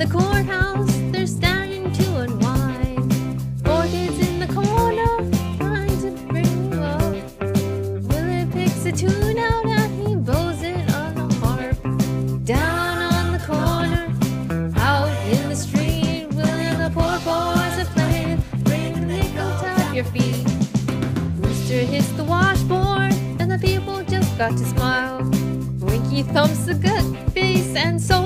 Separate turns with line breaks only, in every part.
the courthouse, they're starting to unwind. Four kids in the corner, trying to bring up. Willie picks a tune out and he bows it on the harp. Down on the corner, out in the street, Willie the poor boys are playing. Bring the nickel top your feet. Rooster hits the washboard, and the people just got to smile. Winky thumps a good face, and so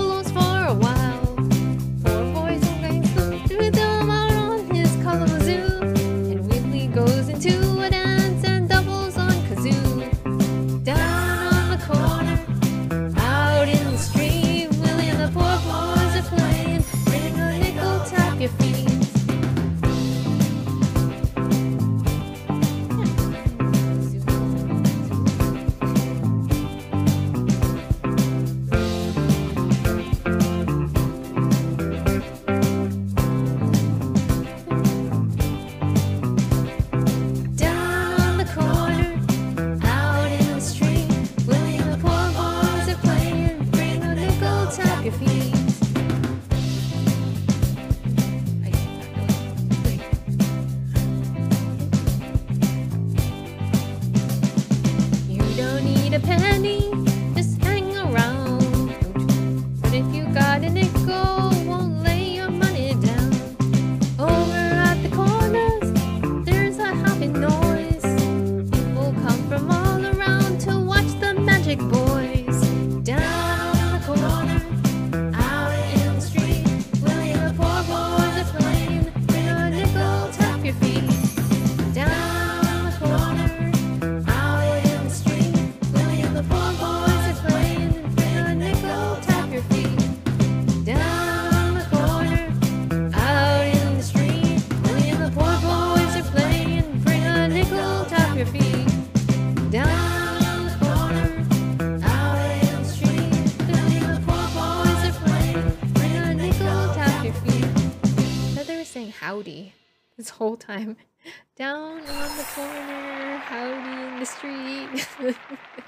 like pen. howdy this whole time. Down on the corner, howdy in the street.